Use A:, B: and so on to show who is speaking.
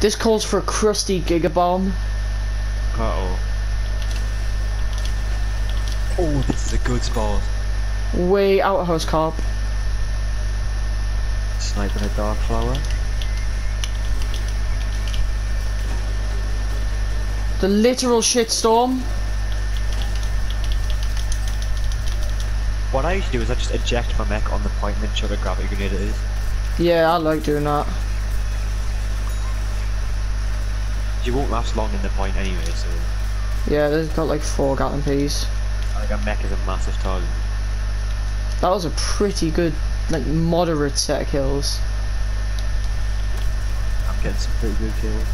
A: This calls for a crusty gigabomb.
B: Uh oh. Oh, this is a good spot.
A: Way outhouse cop.
B: Sniping a dark flower.
A: The literal shitstorm.
B: What I usually do is I just eject my mech on the point and then chuck a gravity grenade at it.
A: Yeah, I like doing that.
B: You won't last long in the point anyway, so
A: Yeah, they've got like four Gatling peas.
B: like a mech is a massive target.
A: That was a pretty good, like moderate set of kills.
B: I'm getting some pretty good kills.